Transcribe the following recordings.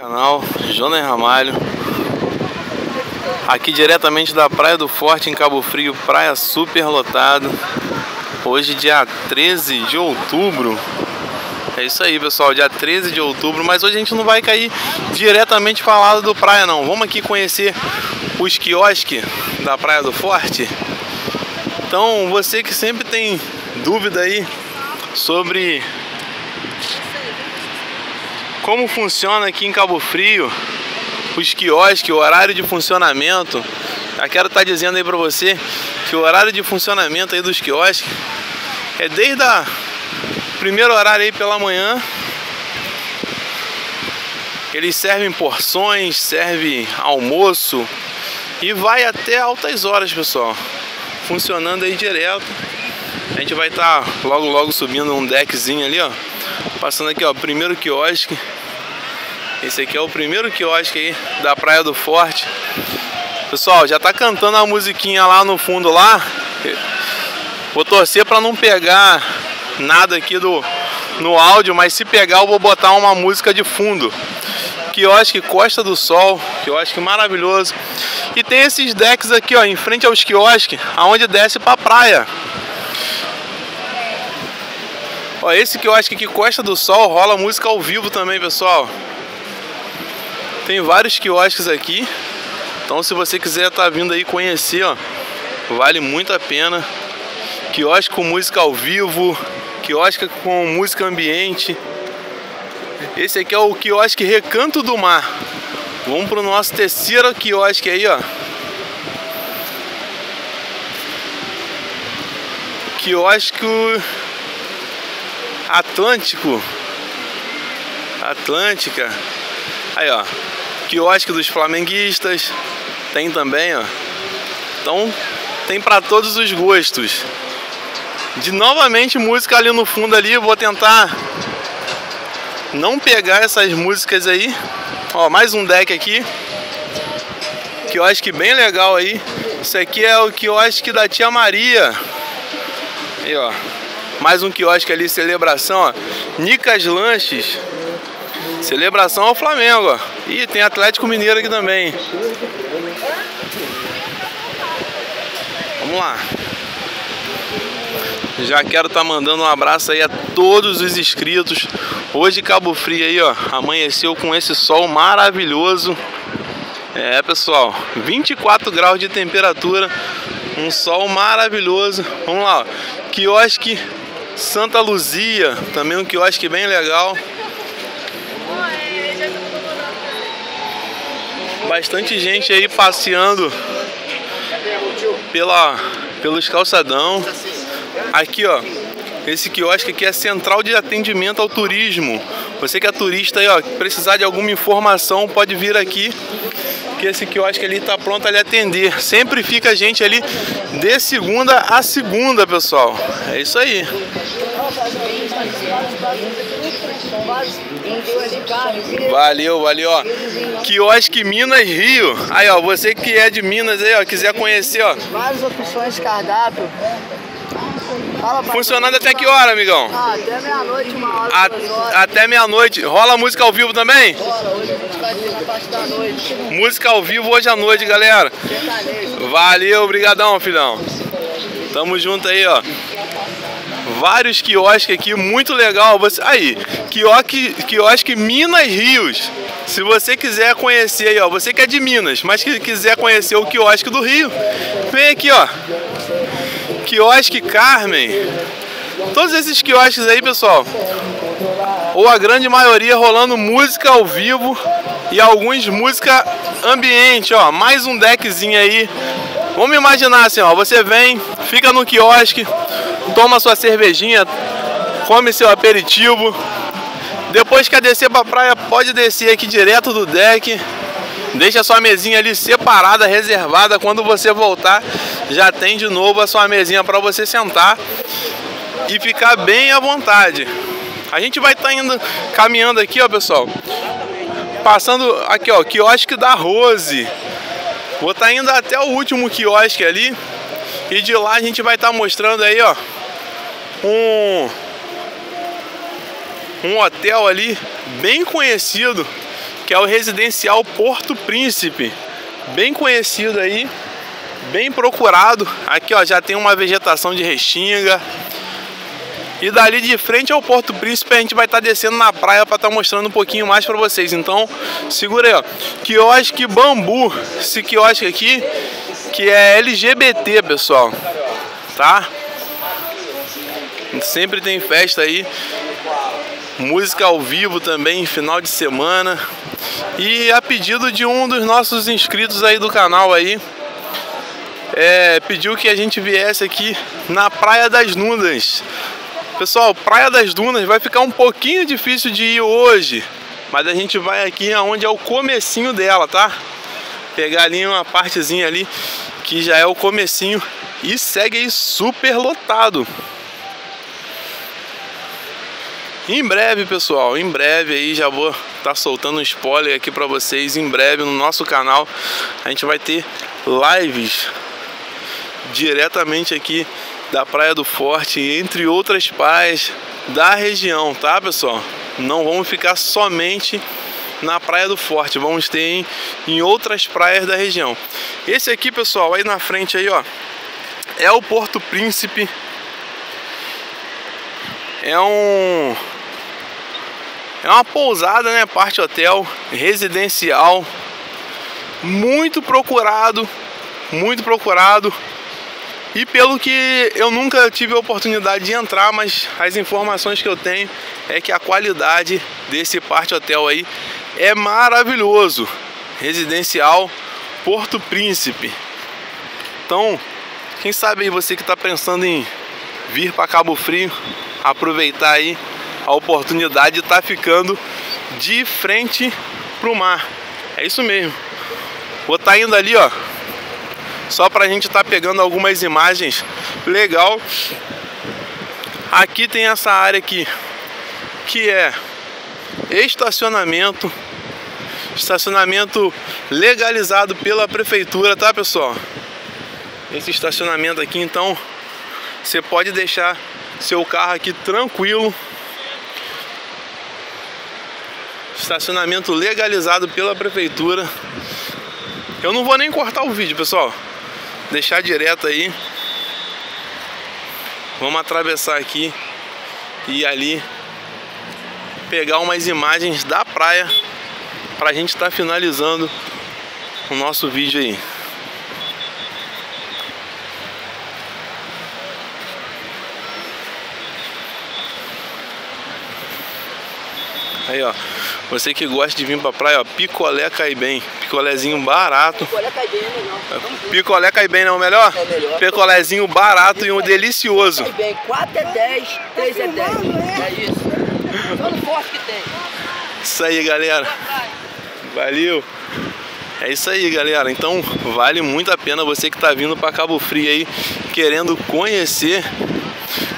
Canal Jonas Ramalho. Aqui diretamente da Praia do Forte em Cabo Frio Praia super lotado Hoje dia 13 de outubro. É isso aí pessoal, dia 13 de outubro Mas hoje a gente não vai cair diretamente para lado do praia não. Vamos aqui conhecer os quiosques da Praia do Forte. Então você que sempre tem dúvida aí sobre como funciona aqui em Cabo Frio os quiosques, o horário de funcionamento. Já quero estar tá dizendo aí para você que o horário de funcionamento aí dos quiosques é desde a primeiro horário aí pela manhã. Eles servem porções, serve almoço e vai até altas horas, pessoal. Funcionando aí direto. A gente vai estar tá logo logo subindo um deckzinho ali, ó. Passando aqui, ó, primeiro quiosque. Esse aqui é o primeiro quiosque aí da Praia do Forte. Pessoal, já tá cantando a musiquinha lá no fundo lá. Vou torcer para não pegar nada aqui do no áudio, mas se pegar eu vou botar uma música de fundo. Quiosque Costa do Sol, quiosque maravilhoso. E tem esses decks aqui, ó, em frente aos quiosques, aonde desce para praia. Ó, esse que eu acho que aqui Costa do Sol rola música ao vivo também, pessoal. Tem vários quiosques aqui. Então se você quiser estar tá vindo aí conhecer, ó, vale muito a pena. Quiosque com música ao vivo, quiosque com música ambiente. Esse aqui é o quiosque Recanto do Mar. Vamos pro nosso terceiro quiosque aí, ó. Quiosque Atlântico. Atlântica. Aí, ó. Quiosque dos flamenguistas. Tem também, ó. Então, tem para todos os gostos. De novamente música ali no fundo ali, vou tentar não pegar essas músicas aí. Ó, mais um deck aqui. Quiosque bem legal aí. Isso aqui é o quiosque da tia Maria. Aí, ó. Mais um quiosque ali, celebração, ó. Nicas Lanches. Celebração ao Flamengo, ó. E tem Atlético Mineiro aqui também. Vamos lá. Já quero estar tá mandando um abraço aí a todos os inscritos. Hoje Cabo Frio aí, ó, amanheceu com esse sol maravilhoso. É, pessoal, 24 graus de temperatura, um sol maravilhoso. Vamos lá, ó. quiosque Santa Luzia, também um quiosque bem legal. Bastante gente aí passeando pela, pelos calçadão. Aqui, ó, esse quiosque aqui é central de atendimento ao turismo. Você que é turista aí, ó, precisar de alguma informação, pode vir aqui que esse quiosque ali tá pronto a lhe atender. Sempre fica gente ali de segunda a segunda, pessoal. É isso aí. Valeu, valeu. Quiosque Minas Rio. Aí, ó, você que é de Minas aí, ó, quiser conhecer, ó. Várias opções de cardápio. Funcionando até que hora, amigão? Ah, até meia-noite, uma hora, A, Até meia-noite. Rola música ao vivo também? Rola, hoje a gente vai ter na parte da noite. Música ao vivo hoje à noite, galera. Valeu, brigadão, filhão. Tamo junto aí, ó. Vários quiosques aqui, muito legal. Você, aí, quiosque, quiosque Minas Rios. Se você quiser conhecer aí, ó, você que é de Minas, mas que quiser conhecer o quiosque do Rio, vem aqui, ó. Quiosque Carmen. Todos esses quiosques aí, pessoal, ou a grande maioria rolando música ao vivo e alguns música ambiente, ó. Mais um deckzinho aí. Vamos imaginar assim, ó, você vem, fica no quiosque, toma sua cervejinha, come seu aperitivo. Depois quer descer pra praia, pode descer aqui direto do deck. Deixa a sua mesinha ali separada, reservada. Quando você voltar, já tem de novo a sua mesinha para você sentar e ficar bem à vontade. A gente vai estar tá indo caminhando aqui, ó, pessoal. Passando aqui, ó, quiosque da Rose. Vou estar tá indo até o último quiosque ali. E de lá a gente vai estar tá mostrando aí, ó, um um hotel ali bem conhecido que é o residencial Porto Príncipe, bem conhecido aí, bem procurado. Aqui ó, já tem uma vegetação de restinga. E dali de frente ao Porto Príncipe a gente vai estar tá descendo na praia para estar tá mostrando um pouquinho mais para vocês. Então, segura aí, ó. Quiosque Bambu, esse quiosque aqui, que é LGBT, pessoal. Tá? Sempre tem festa aí. Música ao vivo também, final de semana. E a pedido de um dos nossos inscritos aí do canal aí, é, pediu que a gente viesse aqui na Praia das Dunas. Pessoal, Praia das Dunas vai ficar um pouquinho difícil de ir hoje, mas a gente vai aqui aonde é o comecinho dela, tá? Pegar ali uma partezinha ali que já é o comecinho e segue aí super lotado. Em breve, pessoal, em breve aí já vou estar tá soltando um spoiler aqui para vocês. Em breve no nosso canal a gente vai ter lives diretamente aqui da Praia do Forte, entre outras praias da região, tá, pessoal? Não vamos ficar somente na Praia do Forte, vamos ter em, em outras praias da região. Esse aqui, pessoal, aí na frente aí, ó, é o Porto Príncipe. É um é uma pousada, né? Parte hotel residencial. Muito procurado, muito procurado. E pelo que eu nunca tive a oportunidade de entrar, mas as informações que eu tenho é que a qualidade desse parte hotel aí é maravilhoso. Residencial Porto Príncipe. Então, quem sabe aí você que está pensando em vir para Cabo Frio, aproveitar aí a oportunidade de estar tá ficando de frente pro mar. É isso mesmo. Vou estar tá indo ali, ó. Só pra gente estar tá pegando algumas imagens legal. Aqui tem essa área aqui que é estacionamento estacionamento legalizado pela prefeitura, tá, pessoal? Esse estacionamento aqui, então, você pode deixar seu carro aqui tranquilo Estacionamento legalizado pela prefeitura. Eu não vou nem cortar o vídeo, pessoal. Deixar direto aí. Vamos atravessar aqui e ali pegar umas imagens da praia para a gente estar tá finalizando o nosso vídeo aí. Aí, ó. Você que gosta de vir pra praia, ó, picolé cai bem. Picolézinho barato. Picolé cai bem, é melhor. Picolé cai bem, não é melhor? É melhor. Picolézinho barato e um delicioso. Cai bem. 4 é 10, 3 é 10. É isso. Todo forte que tem. Isso aí, galera. Valeu. É isso aí, galera. Então, vale muito a pena você que está vindo para Cabo Frio aí, querendo conhecer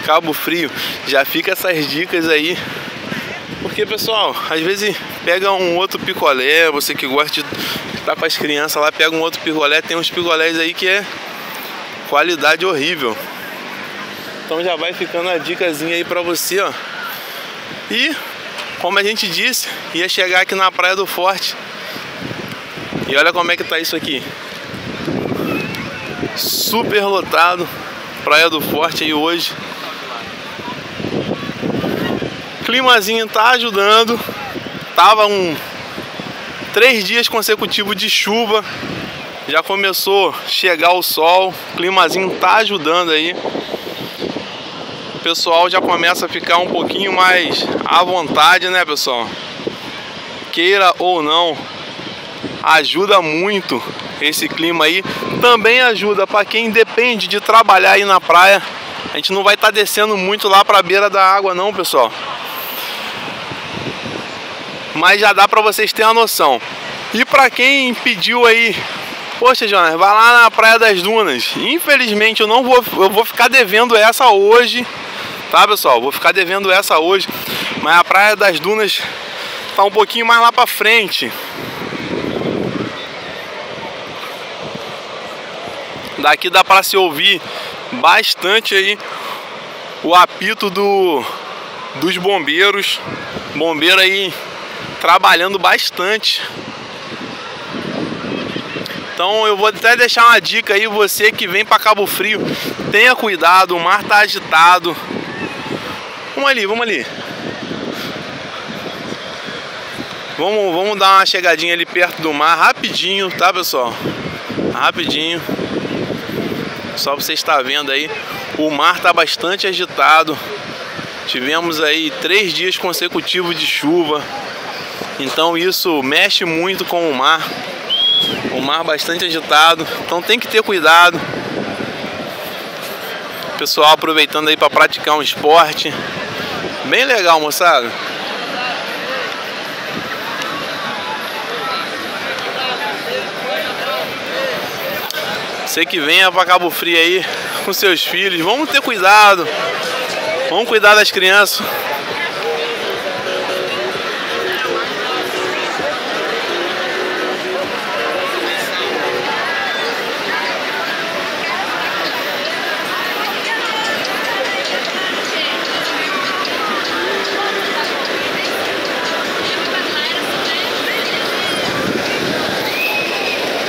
Cabo Frio. Já fica essas dicas aí porque, pessoal, às vezes pega um outro picolé, você que gosta de estar com as crianças lá, pega um outro picolé, tem uns picolés aí que é qualidade horrível. Então já vai ficando a dicasinha aí pra você, ó. E, como a gente disse, ia chegar aqui na Praia do Forte. E olha como é que tá isso aqui. Super lotado. Praia do Forte aí hoje climazinho tá ajudando. Tava um três dias consecutivos de chuva. Já começou a chegar o sol. climazinho tá ajudando aí. O pessoal já começa a ficar um pouquinho mais à vontade, né, pessoal? Queira ou não, ajuda muito esse clima aí. Também ajuda para quem depende de trabalhar aí na praia. A gente não vai estar tá descendo muito lá para a beira da água não, pessoal mas já dá para vocês terem uma noção. E para quem pediu aí, poxa, Jonas, vai lá na Praia das Dunas. Infelizmente eu não vou, eu vou ficar devendo essa hoje, tá, pessoal? Vou ficar devendo essa hoje, mas a Praia das Dunas tá um pouquinho mais lá para frente. Daqui dá para se ouvir bastante aí o apito do dos bombeiros. Bombeiro aí trabalhando bastante. Então eu vou até deixar uma dica aí, você que vem para Cabo Frio, tenha cuidado, o mar tá agitado. Vamos ali, vamos ali. Vamos, vamos dar uma chegadinha ali perto do mar, rapidinho, tá pessoal? Rapidinho. Só você estar vendo aí, o mar tá bastante agitado. Tivemos aí três dias consecutivos de chuva. Então isso mexe muito com o mar. O mar bastante agitado. Então tem que ter cuidado. Pessoal aproveitando aí para praticar um esporte. Bem legal, moçada. Você que venha para Cabo Frio aí com seus filhos, vamos ter cuidado. Vamos cuidar das crianças.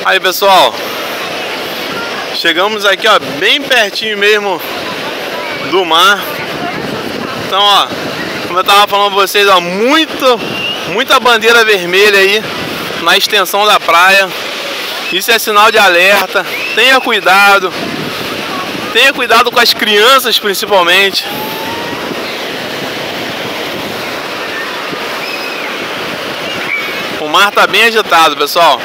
Aí pessoal, chegamos aqui ó, bem pertinho mesmo do mar. Então ó, como eu tava falando pra vocês, ó, muito, muita bandeira vermelha aí na extensão da praia. Isso é sinal de alerta. Tenha cuidado. Tenha cuidado com as crianças principalmente. O mar tá bem agitado, pessoal.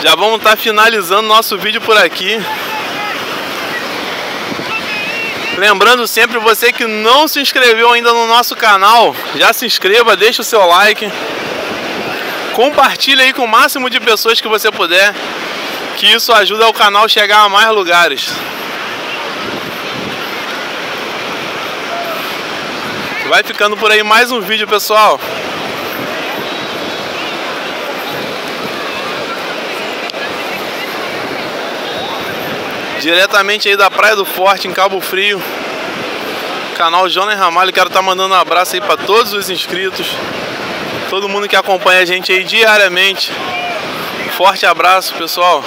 Já vamos estar tá finalizando nosso vídeo por aqui. Lembrando sempre você que não se inscreveu ainda no nosso canal, já se inscreva, deixa o seu like. Compartilhe aí com o máximo de pessoas que você puder, que isso ajuda o canal chegar a mais lugares. Vai ficando por aí mais um vídeo, pessoal. Diretamente aí da Praia do Forte, em Cabo Frio. Canal Jonas Ramalho. Quero estar tá mandando um abraço aí para todos os inscritos. Todo mundo que acompanha a gente aí diariamente. Forte abraço, pessoal.